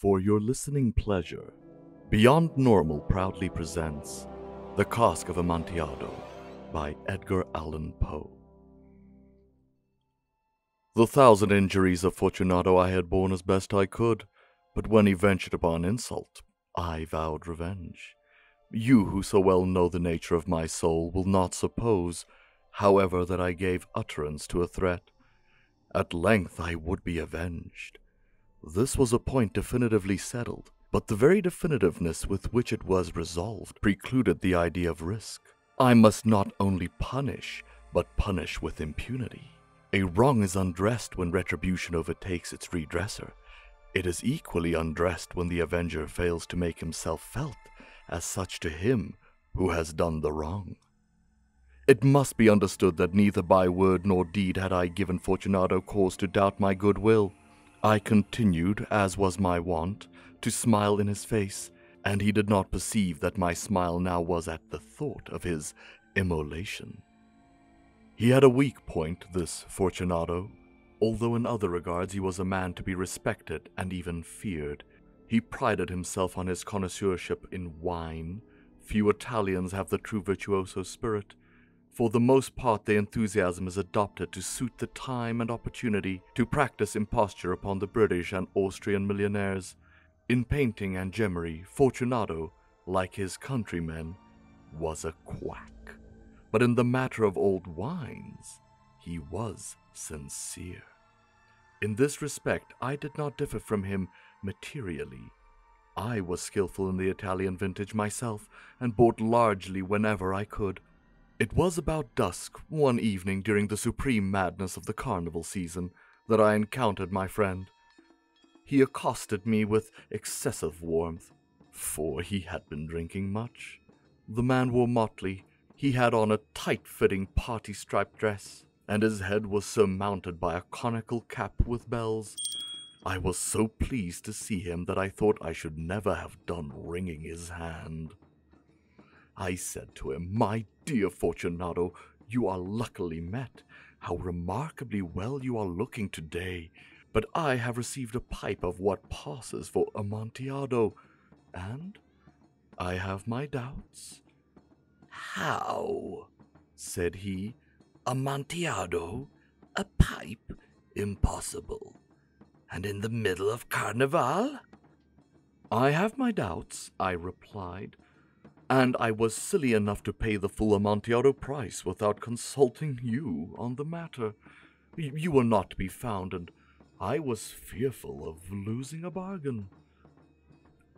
For your listening pleasure, Beyond Normal proudly presents The Cask of Amontillado by Edgar Allan Poe. The thousand injuries of Fortunato I had borne as best I could, but when he ventured upon insult, I vowed revenge. You who so well know the nature of my soul will not suppose, however, that I gave utterance to a threat. At length I would be avenged. This was a point definitively settled, but the very definitiveness with which it was resolved precluded the idea of risk. I must not only punish, but punish with impunity. A wrong is undressed when retribution overtakes its redresser. It is equally undressed when the avenger fails to make himself felt as such to him who has done the wrong. It must be understood that neither by word nor deed had I given Fortunato cause to doubt my good will. I continued, as was my wont, to smile in his face, and he did not perceive that my smile now was at the thought of his immolation. He had a weak point, this Fortunato. Although in other regards he was a man to be respected and even feared, he prided himself on his connoisseurship in wine. Few Italians have the true virtuoso spirit. For the most part, their enthusiasm is adopted to suit the time and opportunity to practice imposture upon the British and Austrian millionaires. In painting and gemmary, Fortunato, like his countrymen, was a quack. But in the matter of old wines, he was sincere. In this respect, I did not differ from him materially. I was skilful in the Italian vintage myself, and bought largely whenever I could. It was about dusk, one evening during the supreme madness of the carnival season, that I encountered my friend. He accosted me with excessive warmth, for he had been drinking much. The man wore motley, he had on a tight fitting party striped dress, and his head was surmounted by a conical cap with bells. I was so pleased to see him that I thought I should never have done wringing his hand. I said to him, My dear Fortunato, you are luckily met. How remarkably well you are looking today. But I have received a pipe of what passes for Amontillado, and I have my doubts. How? said he. Amontillado? A pipe? Impossible. And in the middle of Carnival? I have my doubts, I replied, and I was silly enough to pay the full Amontillado price without consulting you on the matter. You were not to be found, and I was fearful of losing a bargain.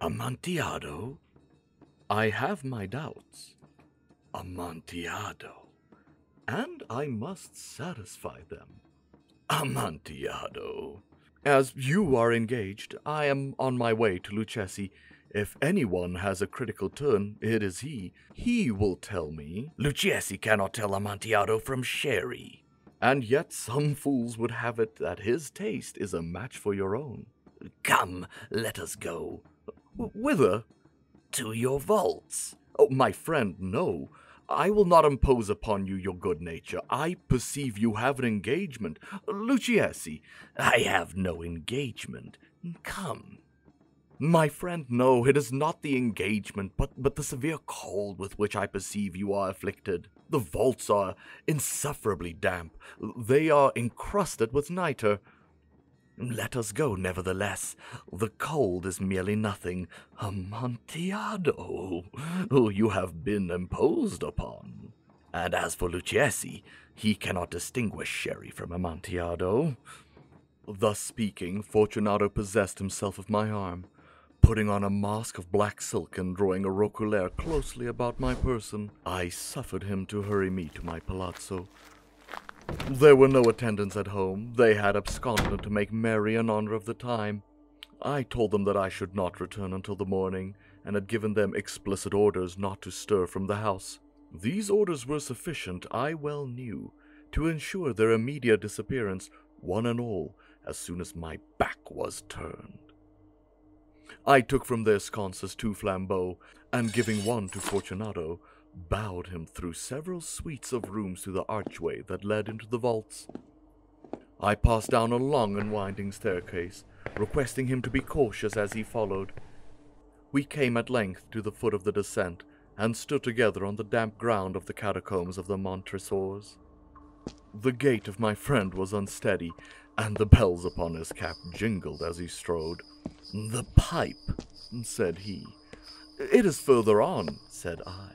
Amontillado? I have my doubts. Amontillado. And I must satisfy them. Amontillado. As you are engaged, I am on my way to Luchesi. If anyone has a critical turn, it is he. He will tell me. Luchesi cannot tell Amontillado from Sherry. And yet some fools would have it that his taste is a match for your own. Come, let us go. Whither? To your vaults. Oh, my friend, no. I will not impose upon you your good nature. I perceive you have an engagement. Luchesi, I have no engagement. Come. My friend, no, it is not the engagement, but, but the severe cold with which I perceive you are afflicted. The vaults are insufferably damp. They are encrusted with nitre. Let us go, nevertheless. The cold is merely nothing. Amontillado, you have been imposed upon. And as for Luchesi, he cannot distinguish sherry from Amontillado. Thus speaking, Fortunato possessed himself of my arm, putting on a mask of black silk and drawing a roquelaire closely about my person. I suffered him to hurry me to my palazzo, there were no attendants at home. They had absconded to make merry in honor of the time. I told them that I should not return until the morning, and had given them explicit orders not to stir from the house. These orders were sufficient, I well knew, to ensure their immediate disappearance, one and all, as soon as my back was turned. I took from their sconces two flambeaux, and giving one to Fortunato, bowed him through several suites of rooms to the archway that led into the vaults. I passed down a long and winding staircase, requesting him to be cautious as he followed. We came at length to the foot of the descent, and stood together on the damp ground of the catacombs of the Montresors. The gait of my friend was unsteady, and the bells upon his cap jingled as he strode. The pipe, said he. It is further on, said I,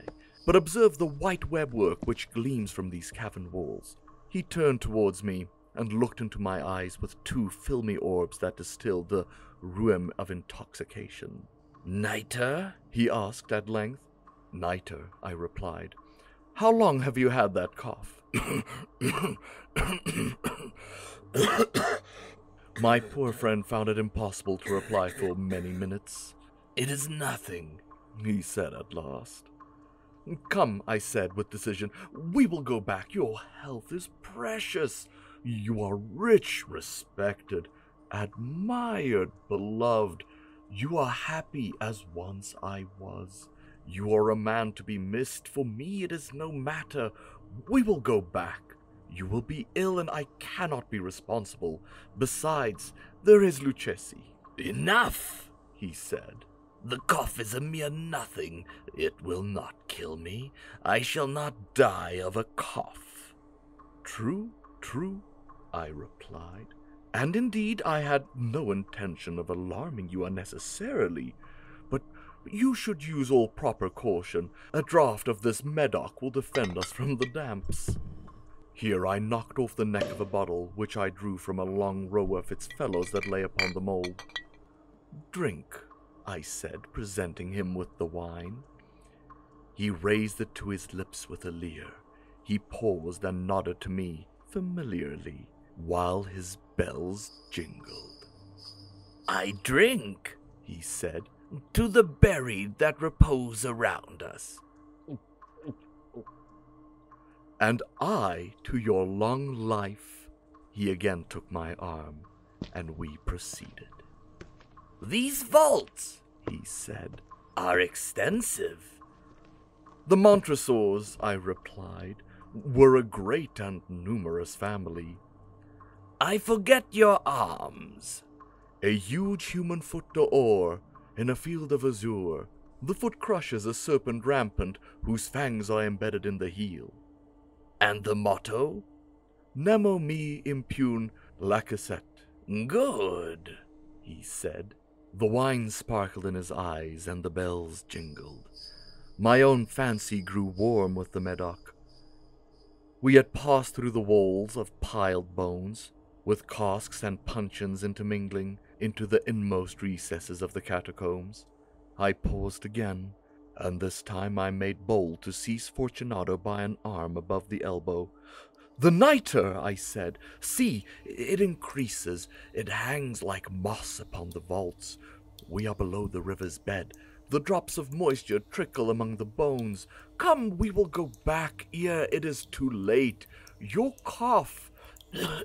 but observe the white webwork which gleams from these cavern walls. He turned towards me and looked into my eyes with two filmy orbs that distilled the rheum of intoxication. Nitre? he asked at length. Nitre, I replied. How long have you had that cough? My poor friend found it impossible to reply for many minutes. It is nothing, he said at last. Come, I said with decision, we will go back. Your health is precious. You are rich, respected, admired, beloved. You are happy as once I was. You are a man to be missed. For me, it is no matter. We will go back. You will be ill, and I cannot be responsible. Besides, there is Luchesi. Enough, he said. The cough is a mere nothing. It will not kill me. I shall not die of a cough. True, true, I replied. And indeed, I had no intention of alarming you unnecessarily. But you should use all proper caution. A draught of this Medoc will defend us from the damps. Here I knocked off the neck of a bottle, which I drew from a long row of its fellows that lay upon the mould. Drink, I said, presenting him with the wine. He raised it to his lips with a leer. He paused and nodded to me familiarly, while his bells jingled. I drink, he said, to the buried that repose around us. And I to your long life. He again took my arm, and we proceeded. These vaults, he said, are extensive. The Montresors, I replied, were a great and numerous family. I forget your arms. A huge human foot d'or in a field of azure. The foot crushes a serpent rampant whose fangs are embedded in the heel. And the motto? Nemo me impune lacessit. Good, he said. The wine sparkled in his eyes and the bells jingled. My own fancy grew warm with the Medoc. We had passed through the walls of piled bones, with casks and puncheons intermingling, into the inmost recesses of the catacombs. I paused again, and this time I made bold to seize Fortunato by an arm above the elbow. The nitre, I said. See, it increases. It hangs like moss upon the vaults. We are below the river's bed. The drops of moisture trickle among the bones. Come, we will go back ere it is too late. Your cough. it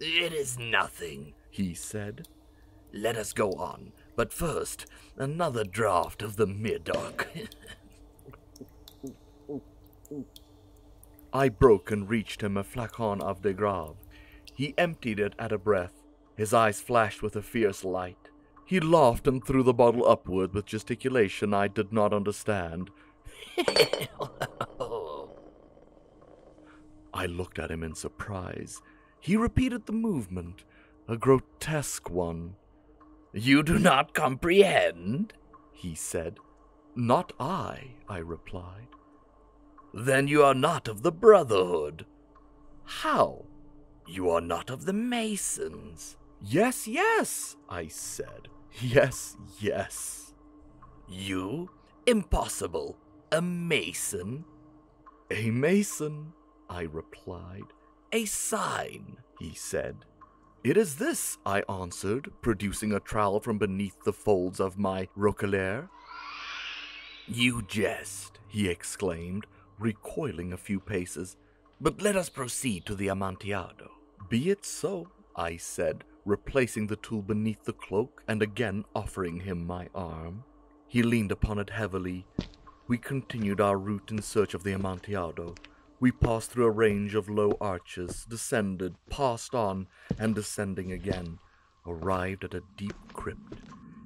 is nothing, he said. Let us go on. But first, another draught of the Medoc. I broke and reached him a flacon of de Grave. He emptied it at a breath. His eyes flashed with a fierce light. He laughed and threw the bottle upward with gesticulation I did not understand. I looked at him in surprise. He repeated the movement, a grotesque one. You do not comprehend? he said. Not I, I replied. Then you are not of the Brotherhood. How? You are not of the Masons. Yes, yes, I said. Yes, yes. You? Impossible. A Mason? A Mason, I replied. A sign, he said. It is this, I answered, producing a trowel from beneath the folds of my roquelaire. You jest, he exclaimed, recoiling a few paces. But let us proceed to the Amontillado. Be it so, I said, replacing the tool beneath the cloak and again offering him my arm. He leaned upon it heavily. We continued our route in search of the Amontillado. We passed through a range of low arches, descended, passed on, and descending again, arrived at a deep crypt,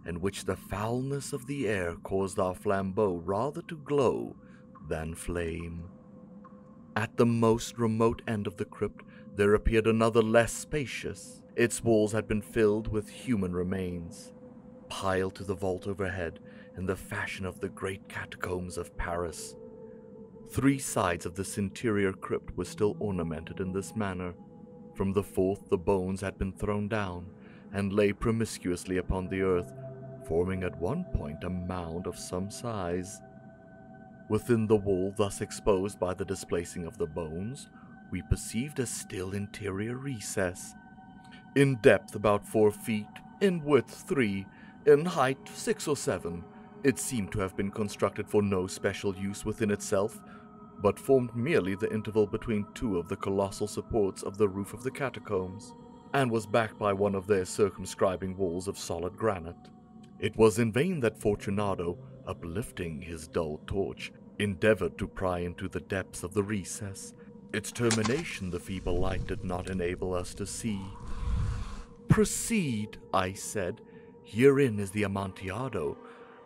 in which the foulness of the air caused our flambeau rather to glow than flame. At the most remote end of the crypt, there appeared another less spacious. Its walls had been filled with human remains, piled to the vault overhead in the fashion of the great catacombs of Paris. Three sides of this interior crypt were still ornamented in this manner. From the fourth, the bones had been thrown down and lay promiscuously upon the earth, forming at one point a mound of some size. Within the wall thus exposed by the displacing of the bones, we perceived a still interior recess. In depth about four feet, in width three, in height six or seven, it seemed to have been constructed for no special use within itself, but formed merely the interval between two of the colossal supports of the roof of the catacombs, and was backed by one of their circumscribing walls of solid granite. It was in vain that Fortunato, uplifting his dull torch, endeavored to pry into the depths of the recess. Its termination the feeble light did not enable us to see. Proceed, I said. Herein is the Amontillado.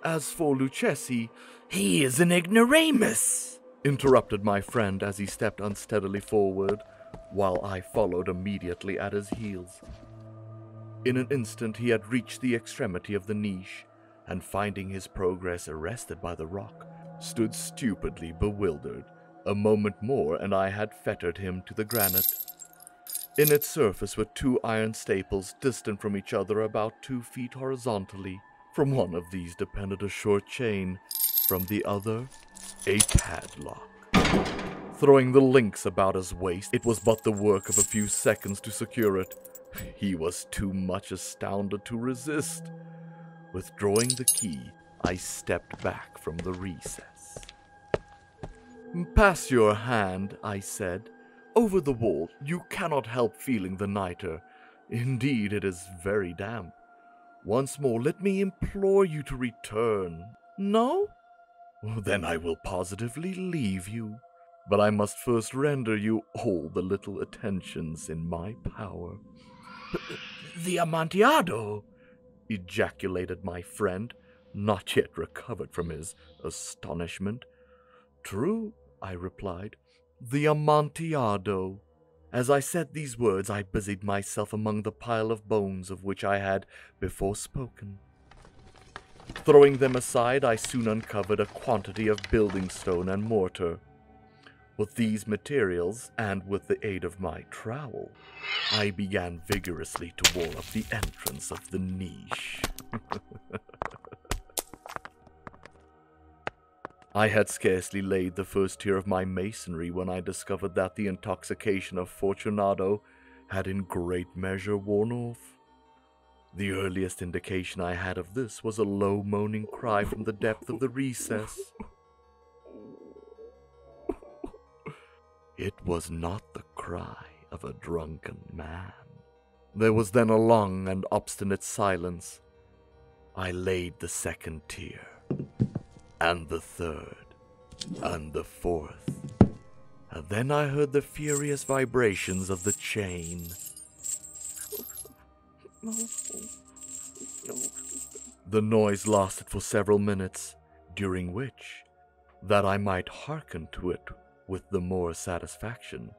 As for Luchesi, he is an ignoramus, interrupted my friend as he stepped unsteadily forward, while I followed immediately at his heels. In an instant he had reached the extremity of the niche, and finding his progress arrested by the rock, stood stupidly bewildered. A moment more, and I had fettered him to the granite. In its surface were two iron staples distant from each other about two feet horizontally. From one of these depended a short chain, from the other, a padlock. Throwing the links about his waist, it was but the work of a few seconds to secure it. He was too much astounded to resist. Withdrawing the key, I stepped back from the recess. Pass your hand, I said, over the wall. You cannot help feeling the nitre. Indeed, it is very damp. Once more, let me implore you to return. No? Then I will positively leave you. But I must first render you all the little attentions in my power. The Amontillado! ejaculated my friend, not yet recovered from his astonishment. True, I replied. The Amontillado. As I said these words, I busied myself among the pile of bones of which I had before spoken. Throwing them aside, I soon uncovered a quantity of building stone and mortar. With these materials, and with the aid of my trowel, I began vigorously to wall up the entrance of the niche. I had scarcely laid the first tier of my masonry when I discovered that the intoxication of Fortunato had in great measure worn off. The earliest indication I had of this was a low moaning cry from the depth of the recess. It was not the cry of a drunken man. There was then a long and obstinate silence. I laid the second tier and the third, and the fourth. And then I heard the furious vibrations of the chain. Oh. The noise lasted for several minutes, during which, that I might hearken to it with the more satisfaction,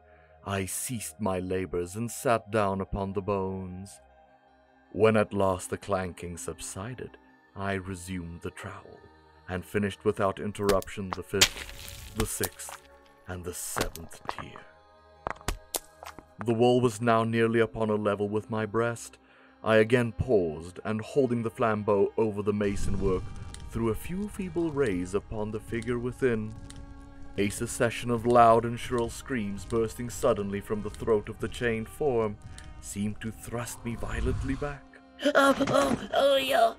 I ceased my labors and sat down upon the bones. When at last the clanking subsided, I resumed the trowel and finished without interruption the fifth, the sixth, and the seventh tier. The wall was now nearly upon a level with my breast. I again paused, and holding the flambeau over the mason work, threw a few feeble rays upon the figure within. A succession of loud and shrill screams bursting suddenly from the throat of the chained form seemed to thrust me violently back. Oh, oh, oh, yeah.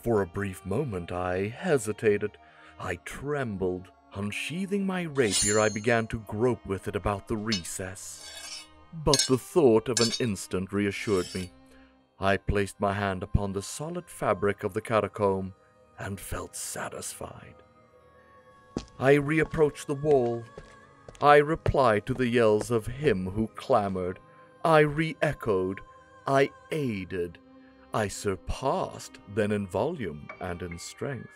For a brief moment I hesitated. I trembled. Unsheathing my rapier, I began to grope with it about the recess. But the thought of an instant reassured me. I placed my hand upon the solid fabric of the catacomb and felt satisfied. I reapproached the wall. I replied to the yells of him who clamored. I re echoed. I aided. I surpassed then in volume and in strength.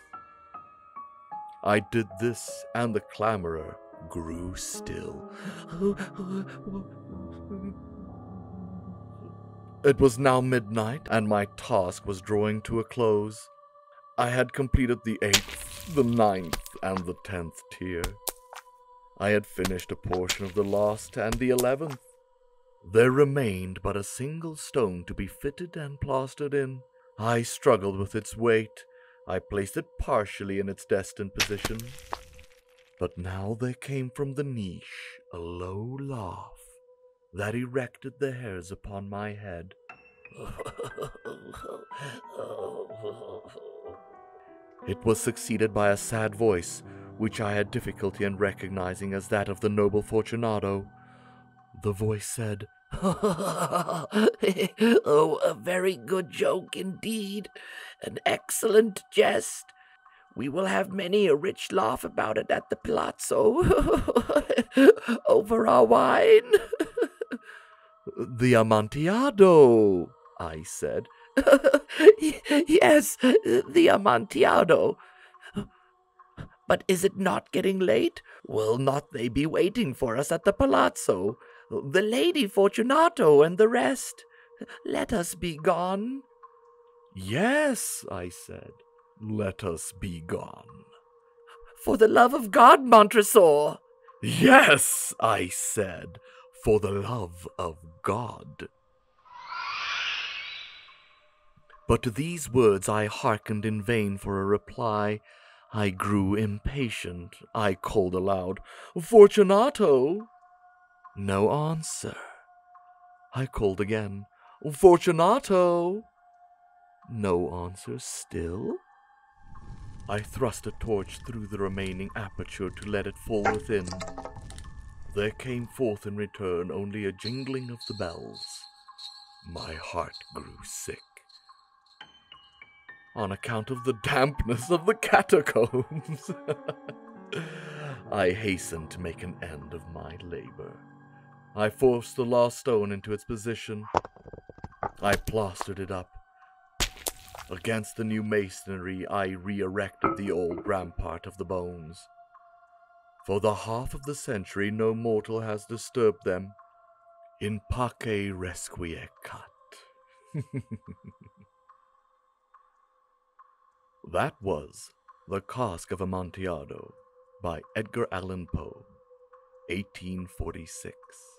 I did this, and the clamorer grew still. It was now midnight, and my task was drawing to a close. I had completed the eighth, the ninth, and the tenth tier. I had finished a portion of the last and the eleventh. There remained but a single stone to be fitted and plastered in. I struggled with its weight. I placed it partially in its destined position. But now there came from the niche a low laugh that erected the hairs upon my head. It was succeeded by a sad voice, which I had difficulty in recognizing as that of the noble Fortunato. The voice said, oh, a very good joke indeed. An excellent jest. We will have many a rich laugh about it at the palazzo over our wine. The Amontillado, I said. yes, the Amontillado. But is it not getting late? Will not they be waiting for us at the palazzo? The Lady Fortunato and the rest. Let us be gone. Yes, I said. Let us be gone. For the love of God, Montresor. Yes, I said. For the love of God. But to these words I hearkened in vain for a reply. I grew impatient. I called aloud, Fortunato! No answer. I called again, Fortunato! No answer still. I thrust a torch through the remaining aperture to let it fall within. There came forth in return only a jingling of the bells. My heart grew sick on account of the dampness of the catacombs. I hastened to make an end of my labor. I forced the last stone into its position. I plastered it up. Against the new masonry, I re erected the old rampart of the bones. For the half of the century, no mortal has disturbed them. In pace requiescat. That was The Cask of Amontillado by Edgar Allan Poe, 1846.